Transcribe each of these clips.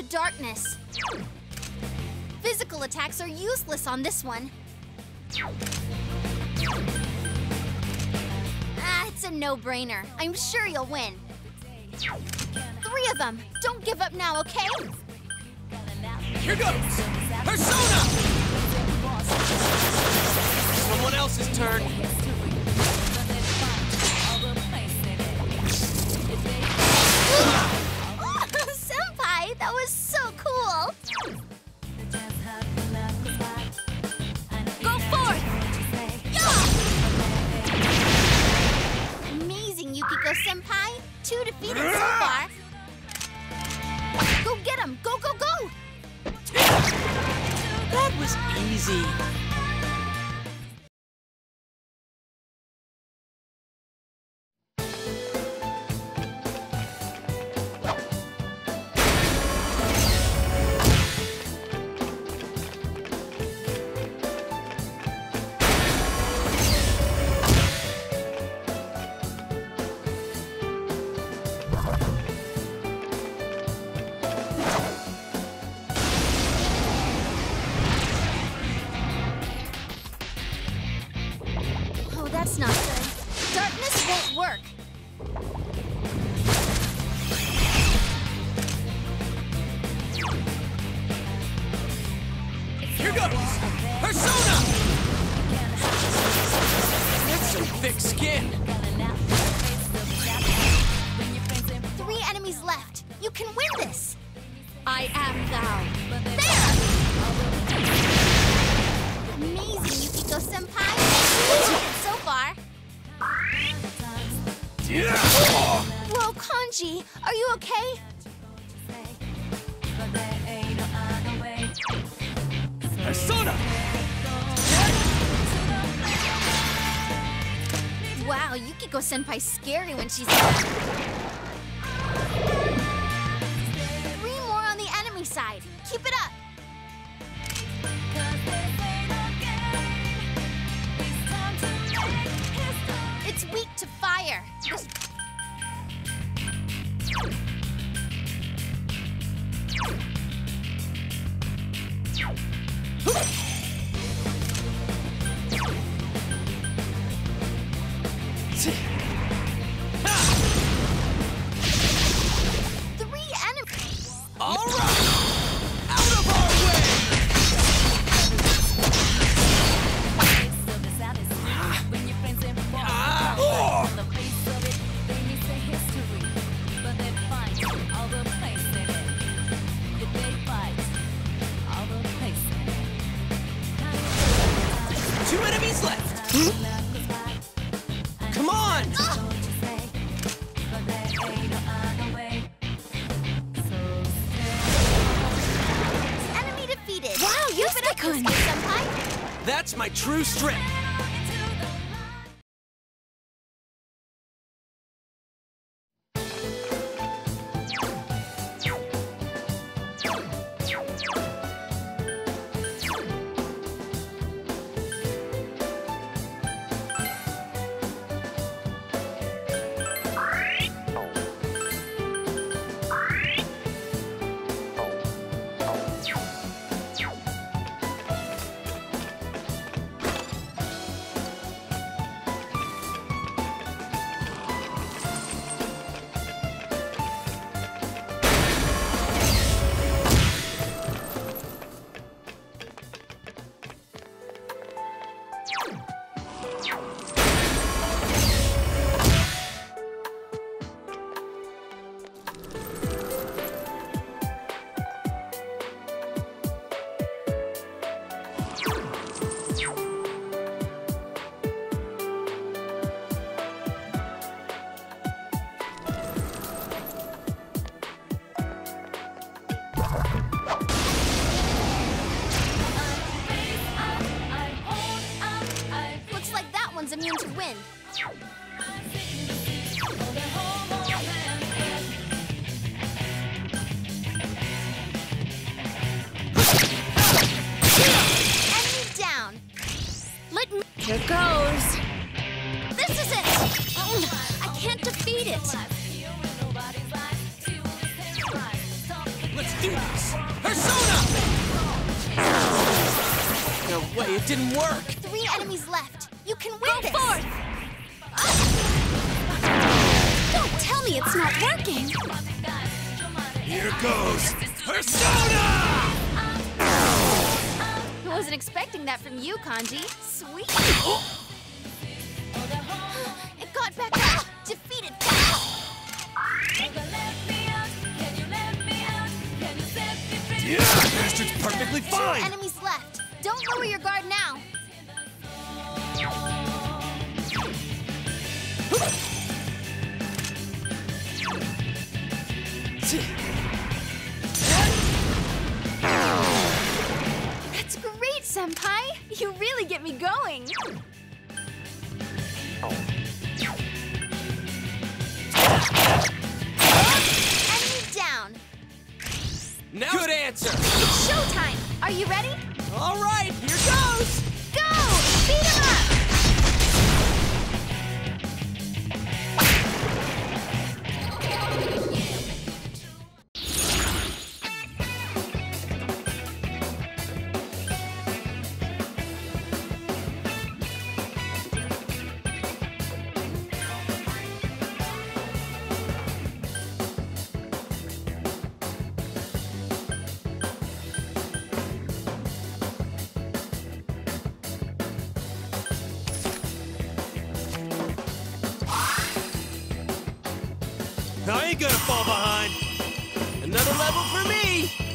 into darkness. Physical attacks are useless on this one. Ah, it's a no-brainer. I'm sure you'll win. Three of them! Don't give up now, okay? Here goes! Persona! Someone else's turn. when she's Here goes. This is it! Oh, I can't defeat it. Let's do this! Persona! No way, it didn't work! Three enemies left. You can win Go this! Forth. Don't tell me it's not working! Here goes Persona! I wasn't expecting that from you, Kanji. Sweet. it got back up. Defeated. Yeah, bastard's perfectly Two fine! enemies left. Don't lower your guard now. Senpai. You really get me going. Oh, Enemy down. Now Good answer! It's showtime. Are you ready? All right, here goes! Go! Beat him up! I ain't gonna fall behind! Another level for me!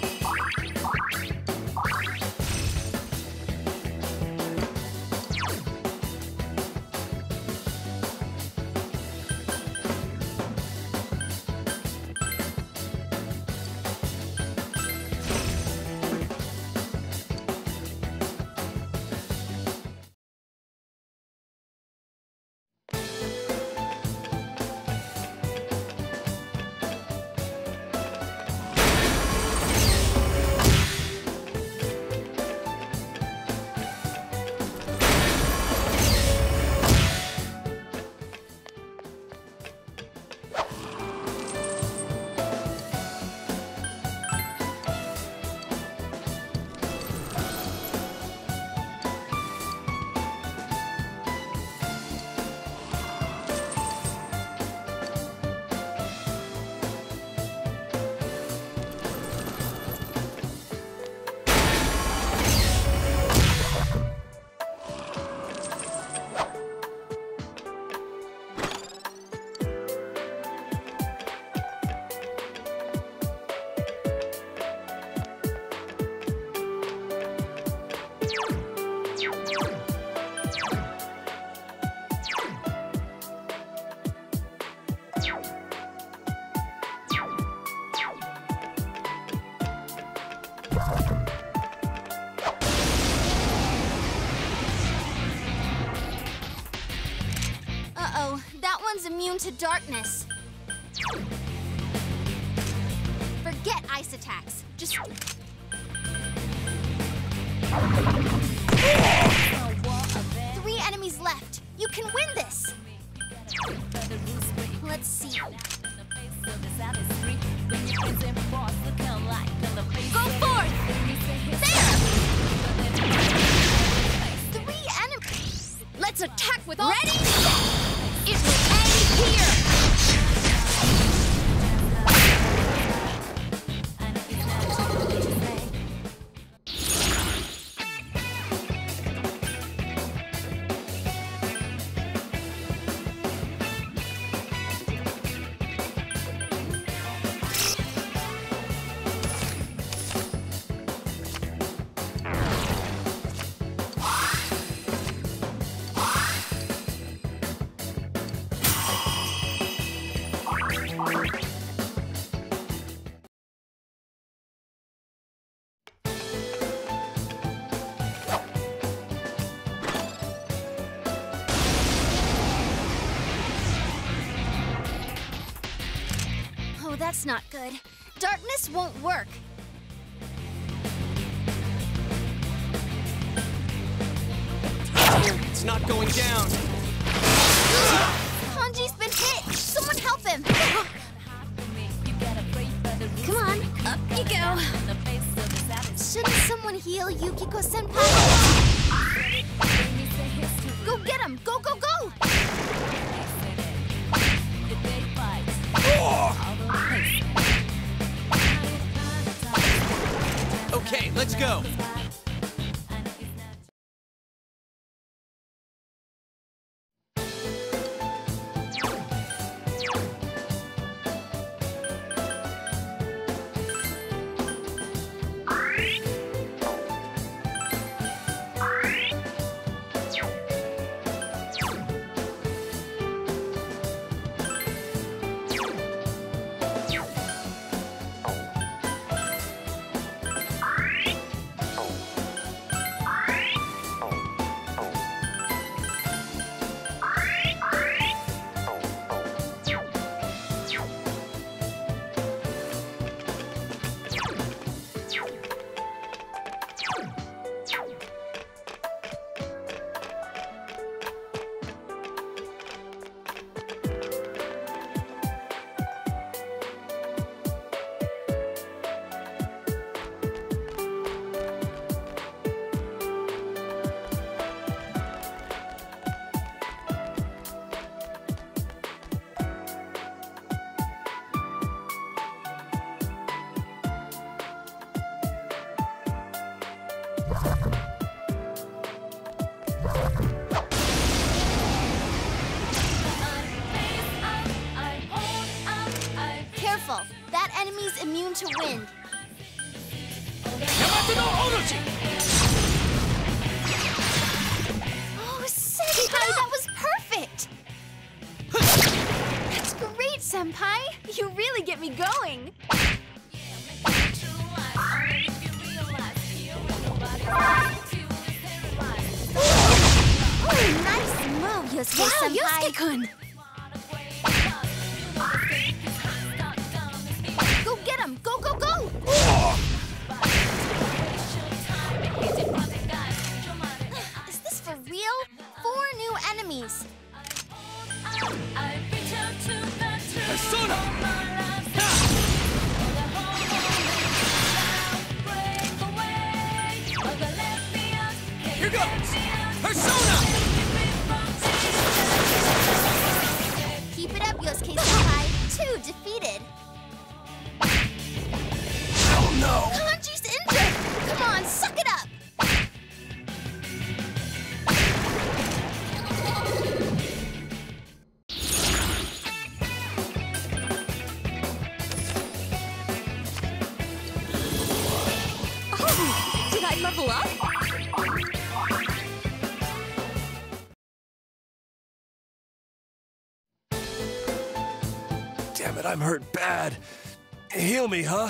Darkness. Forget ice attacks. Just... Three enemies left. You can win this. Let's see. Go forth! There! Three enemies. Let's attack with all... Ready? It will end here! Not good. Darkness won't work. Persona! Keep it up, Yosuke-senpai. Two defeated. I'm hurt bad. Heal me, huh?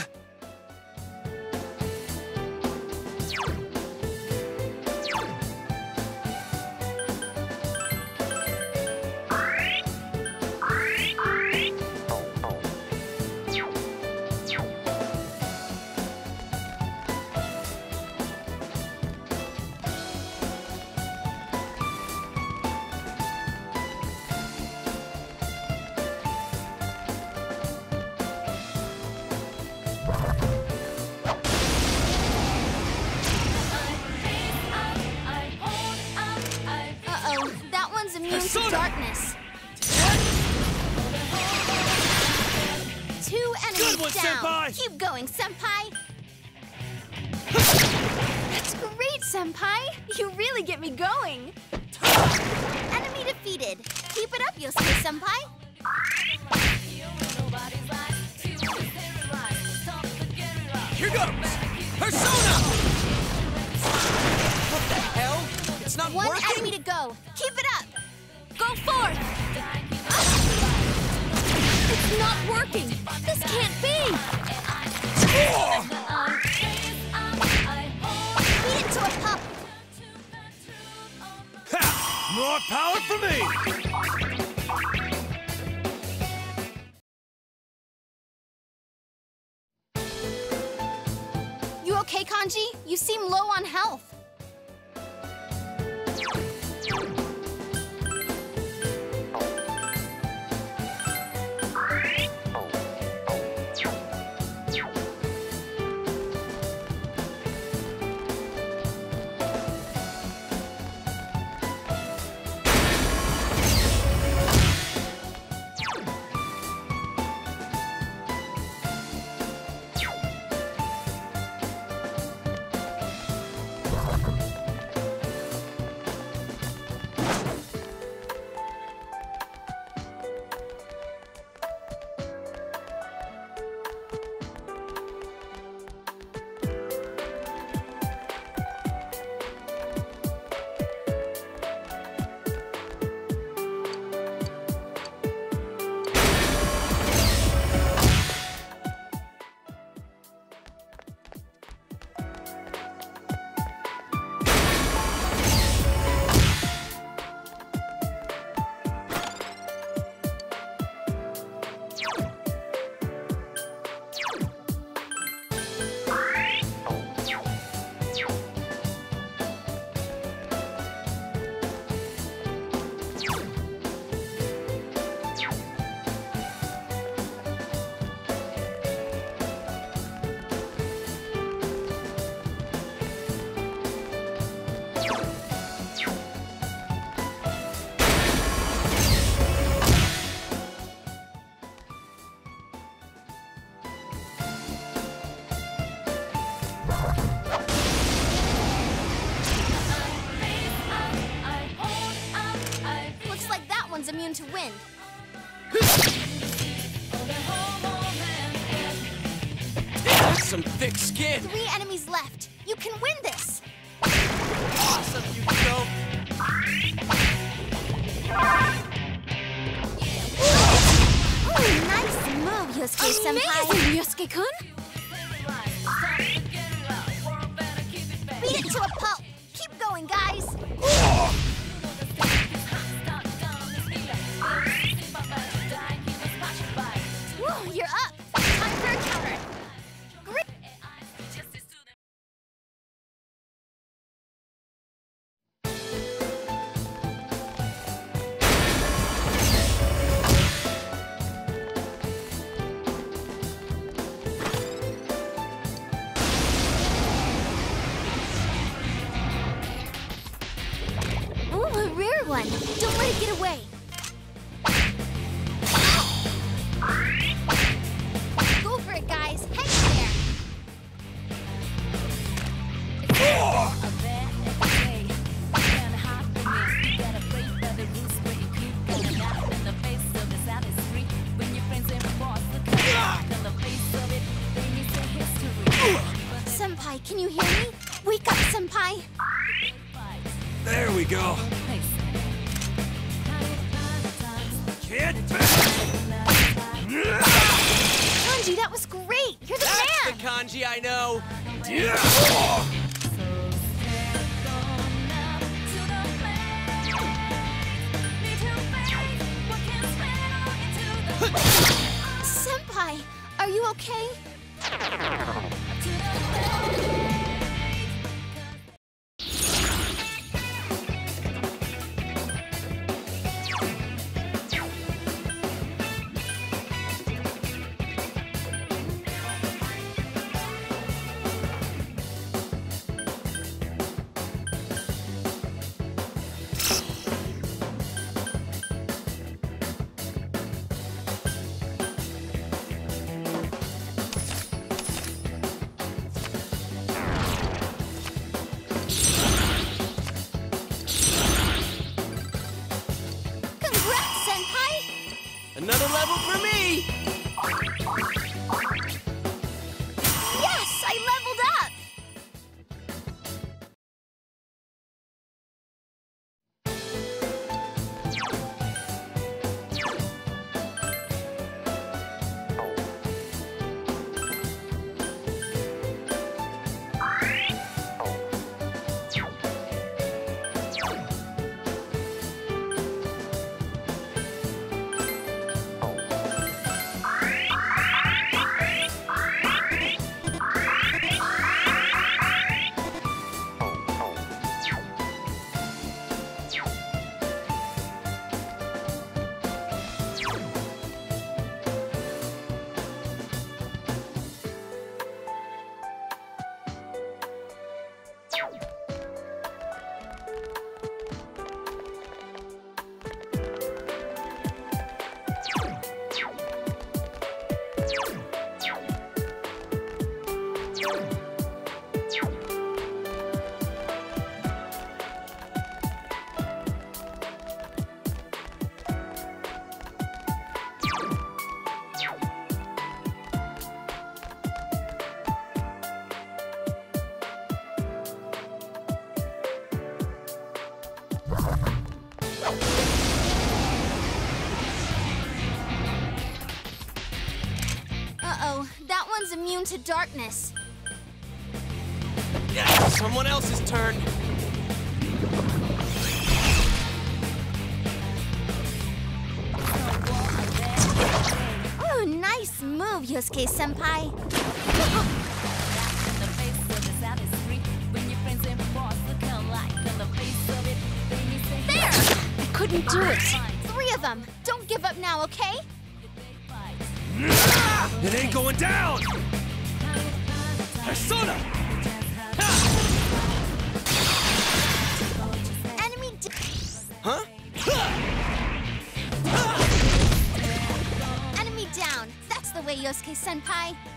power for me! thick skin. Three enemies okay? immune to darkness. Yeah, someone else's turn. Oh, nice move, Yosuke-senpai. there! Couldn't do it. Three of them. Don't give up now, okay? It ain't going down! persona! Ha! Enemy Huh? Ha! Enemy down! That's the way, Yosuke-senpai!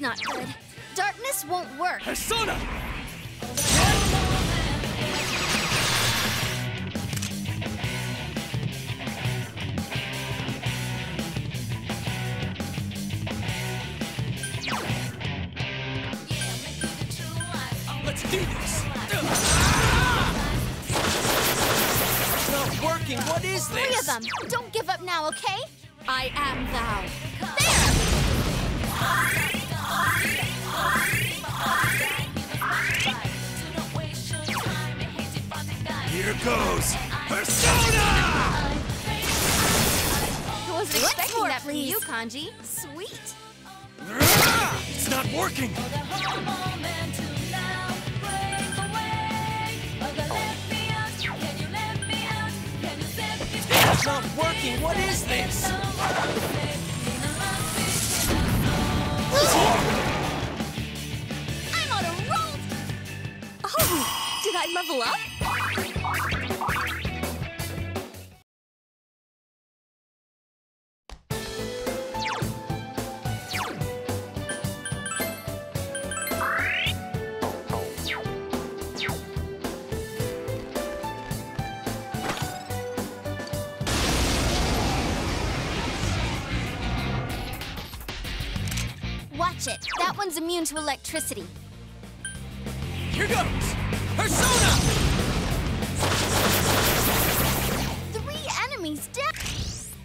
Not good. Darkness won't work. Persona! it. That one's immune to electricity. Here goes! Persona! Three enemies dead.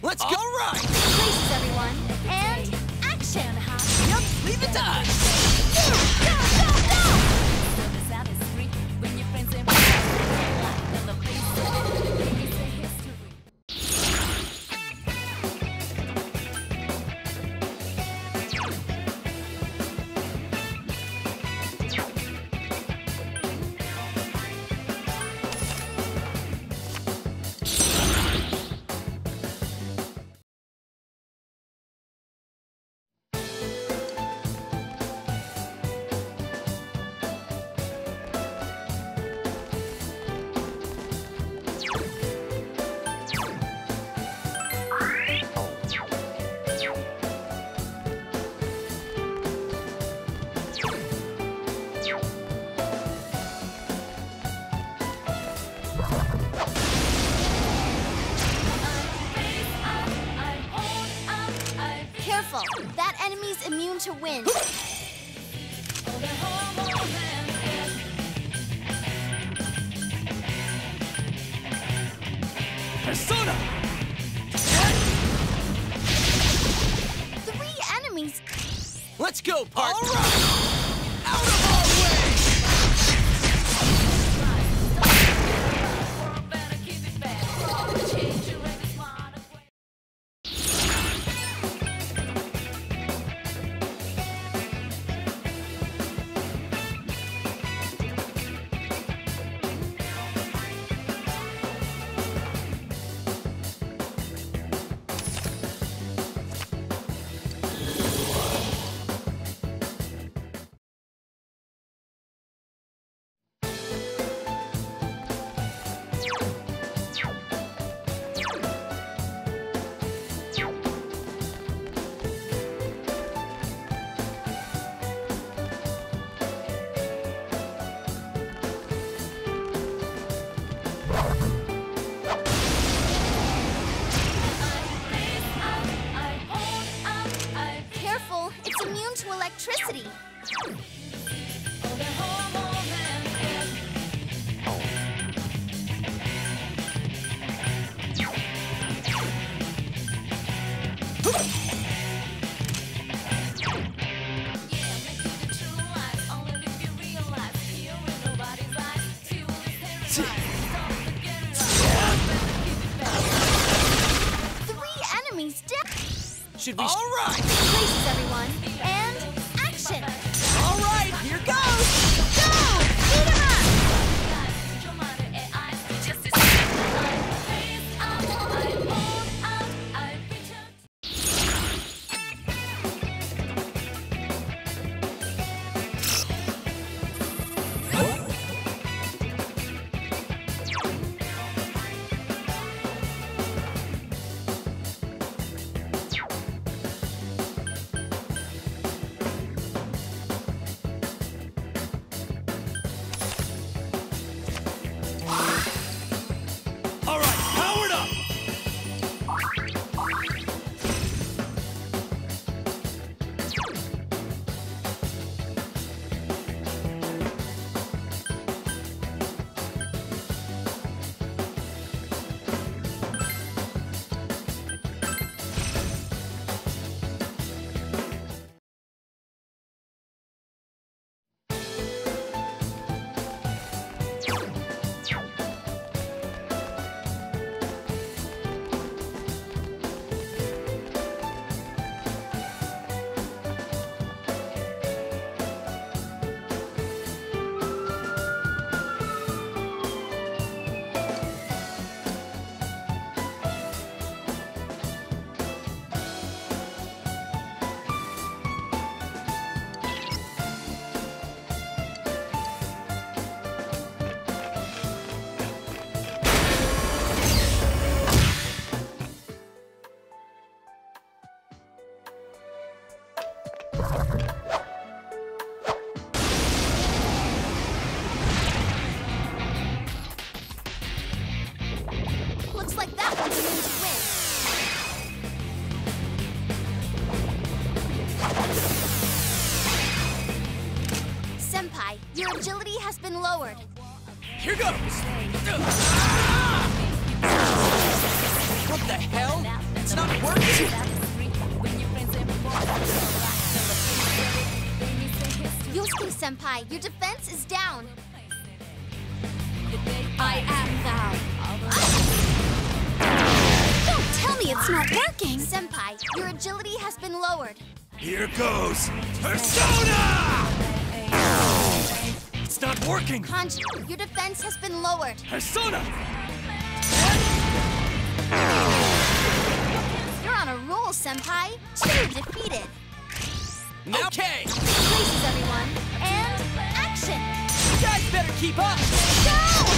Let's All go! All right! Places, everyone. And action! Huh? Yep, leave it to us! Should we? Yosuke Senpai, your defense is down. I am thou. Don't tell me it's not working. Senpai, your agility has been lowered. Here goes Persona! It's not working! Kanji, your defense has been lowered. Persona! You're on a roll, Senpai. Two defeated. Okay. Better keep up. Go!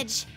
One,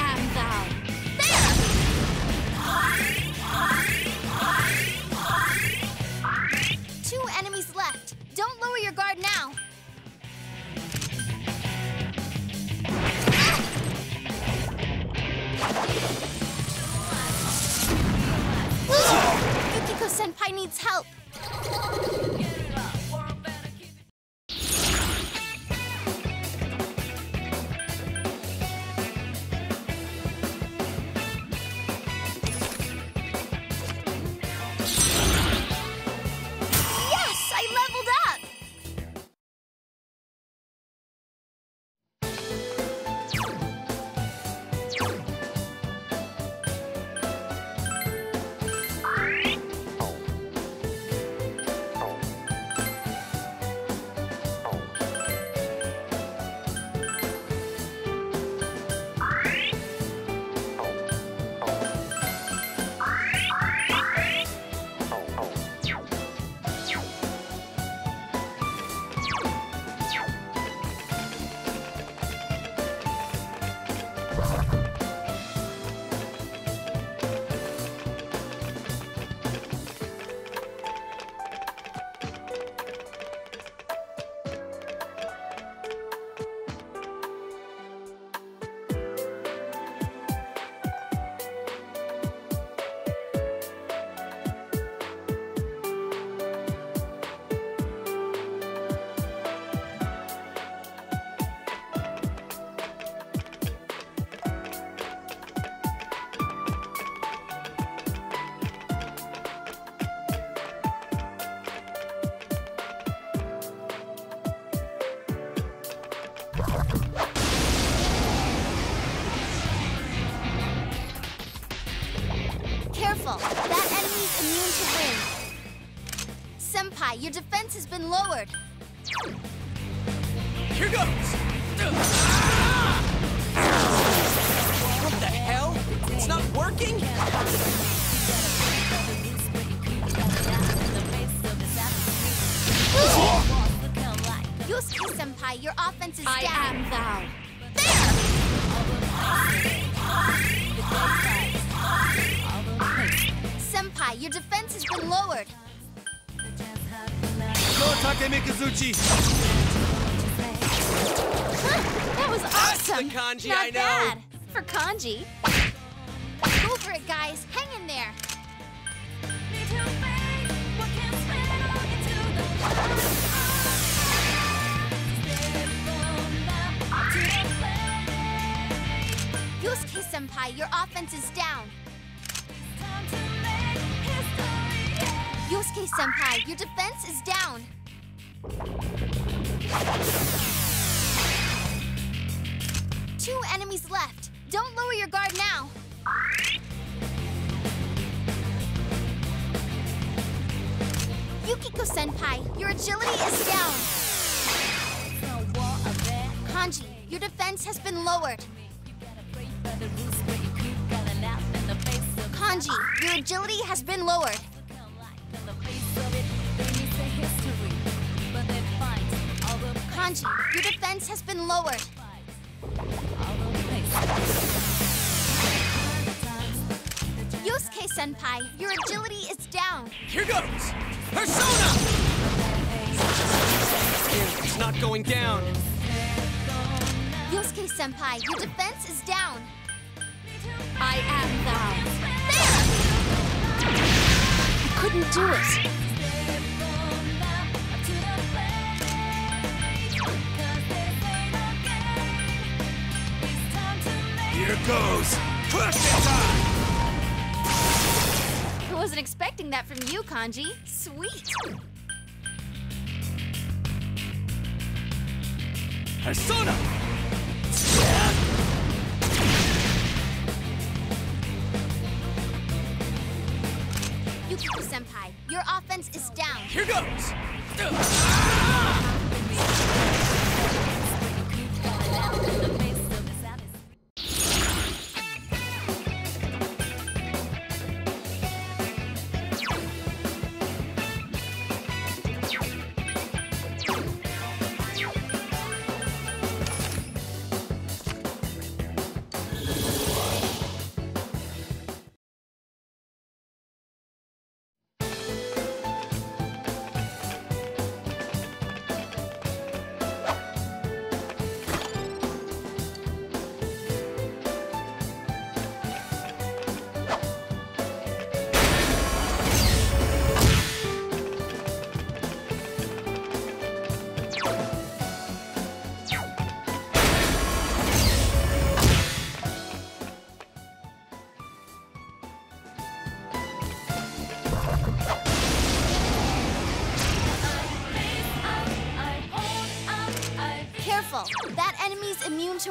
am thou. Two enemies left. Don't lower your guard now. Ah! Yukiko Senpai needs help. Careful, that enemy's immune to wind. Senpai, your defense has been lowered. Here goes! What the hell? It's not working? Yosuke Senpai, your offense is I down. am thou. Senpai, your defense has been lowered. Go, Takemikazuchi. Huh, that was That's the awesome. kanji Not I know. bad for kanji. Go for it, guys. Hang in there. Senpai, your offense is down. Yosuke Senpai, your defense is down. Two enemies left. Don't lower your guard now. Yukiko Senpai, your agility is down. Kanji, your defense has been lowered. Kanji, your agility has been lowered. Kanji, your defense has been lowered. Yosuke senpai, your agility is down. Here goes! Persona! It's not going down. Yosuke senpai, your defense is down. I am thou. I couldn't do it. Here goes. Question time! I wasn't expecting that from you, Kanji. Sweet. Persona! Your offense is down. Here goes!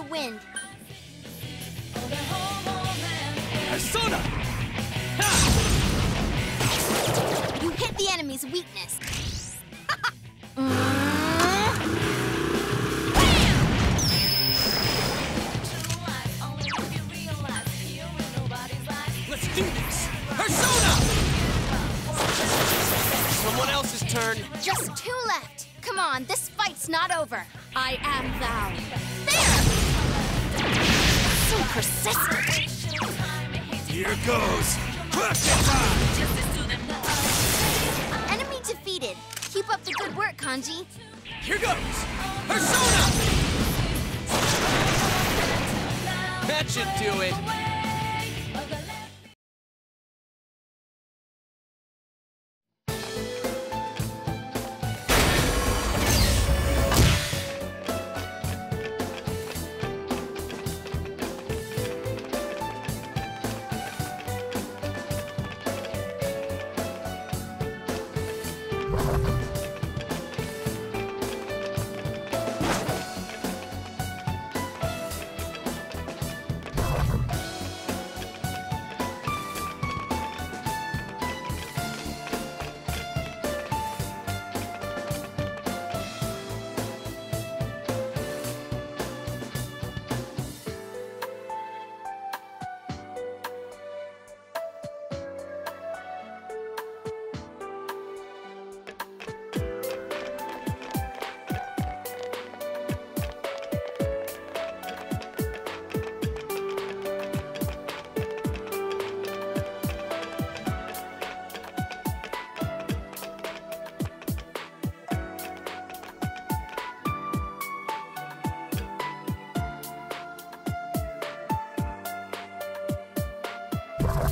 Wind. Persona! You hit the enemy's weakness.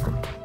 Uh-oh,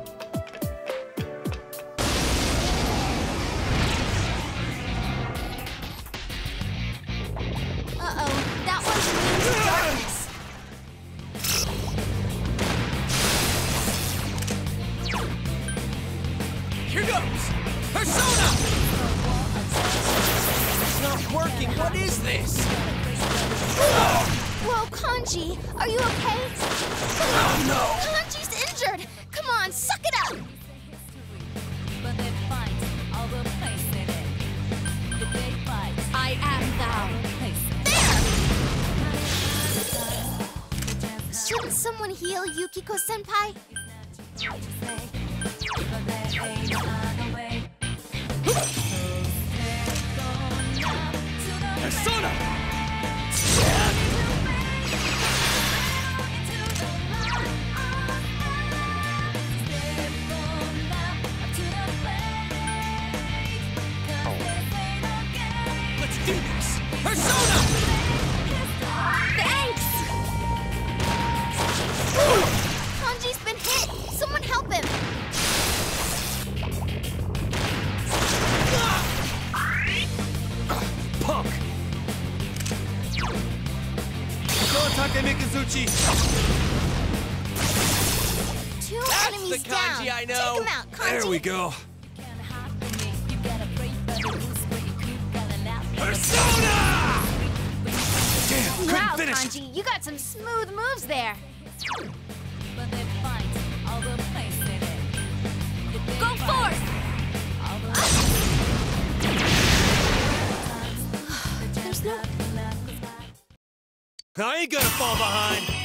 I ain't gonna fall behind.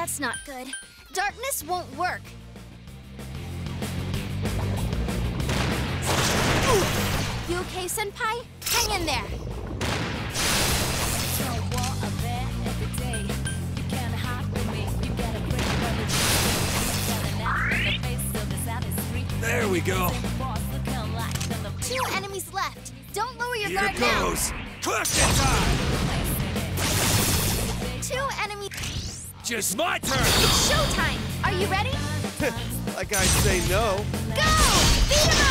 That's not good. Darkness won't work. You okay, Senpai? Hang in there. It's my turn! It's showtime! Are you ready? like I say no. Go! Beat 'em up!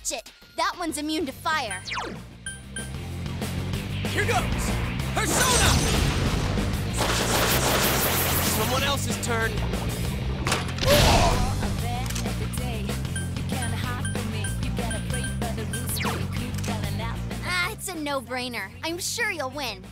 Catch it! That one's immune to fire. Here goes! Persona! Someone else's turn. Ah, it's a no-brainer. I'm sure you'll win.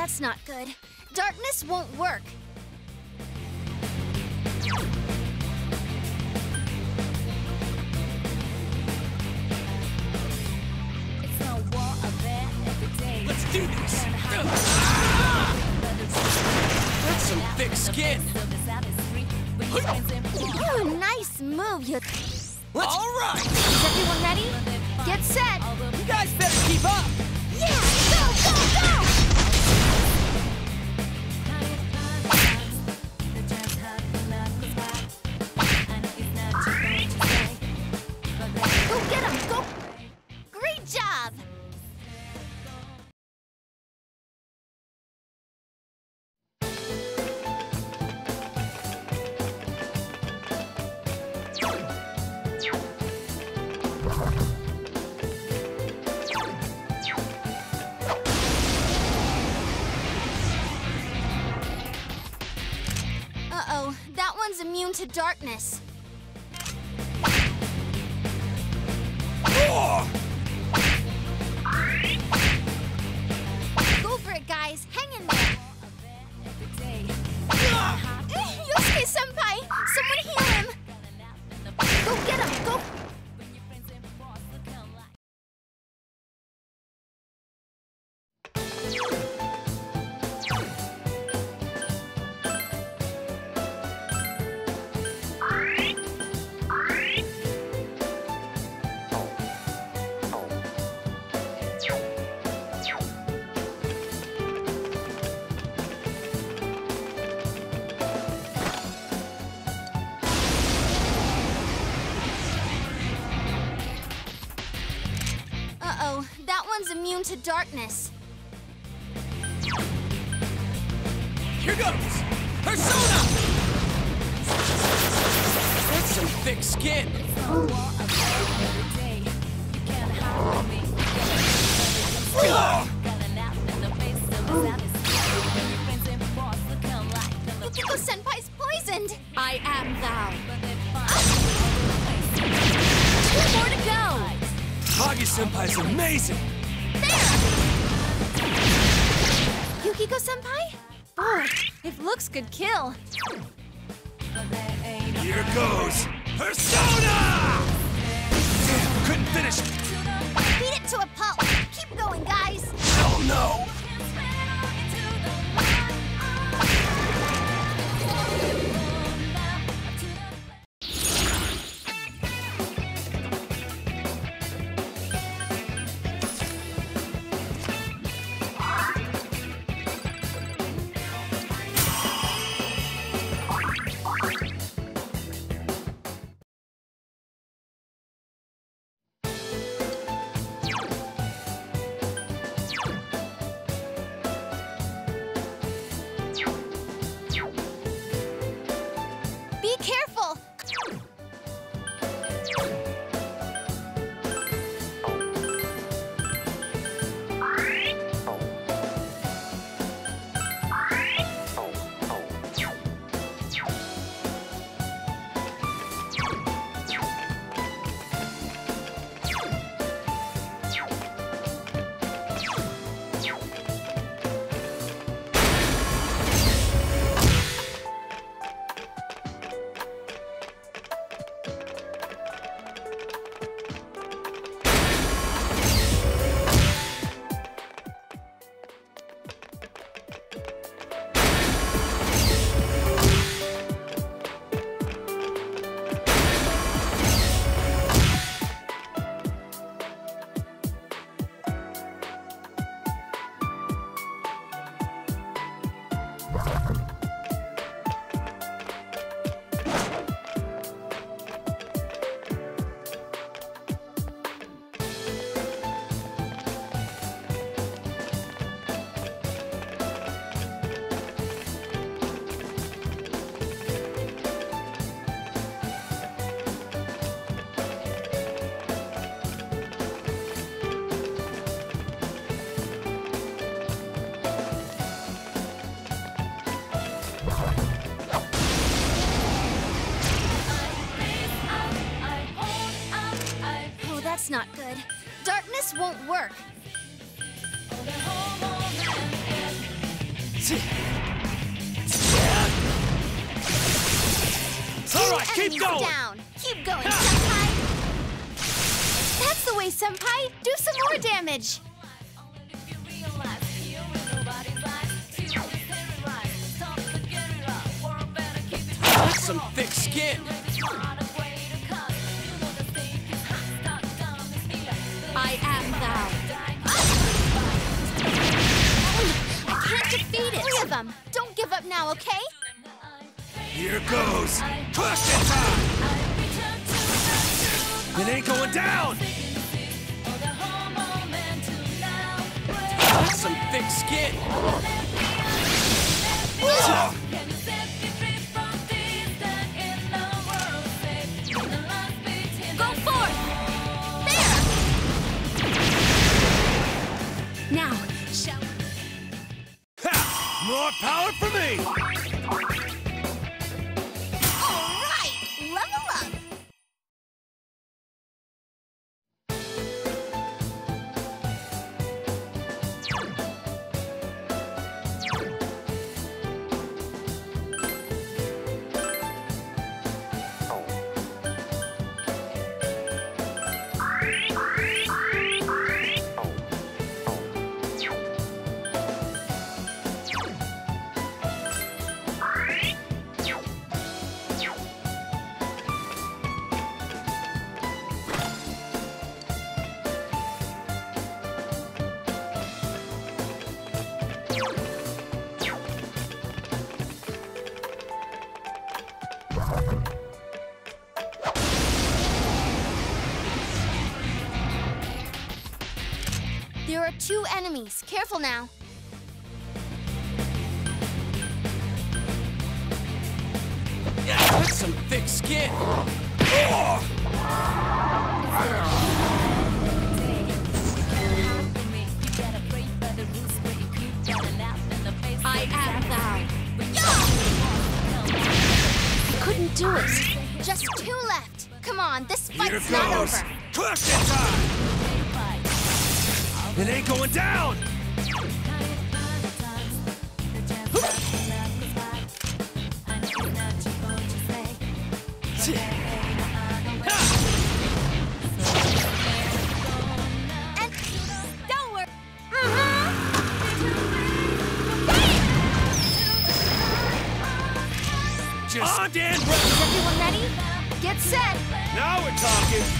That's not good. Darkness won't work. into darkness. darkness. Going. down. Keep going, ah! Senpai. That's the way, Senpai. Do some more damage. That's some thick skin. I am thou. I can't defeat it. Three of them. Don't give up now, okay? Here goes. Question time. It ain't going down. Some thick skin. Are two enemies. Careful now. That's some thick skin. I am thou. I couldn't do it. Just two left. Come on, this Here fight's not goes. over. Question time. It ain't going down. Don't worry. Just on, Dan. Is everyone ready? Get set. Now we're talking.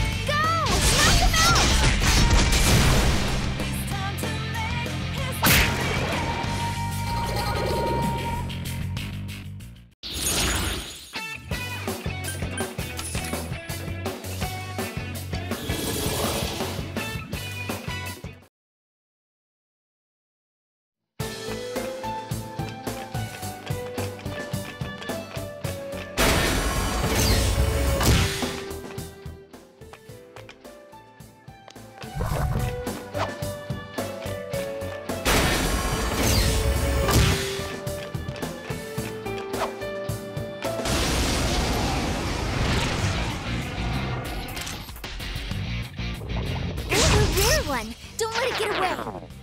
one. Don't let it get away.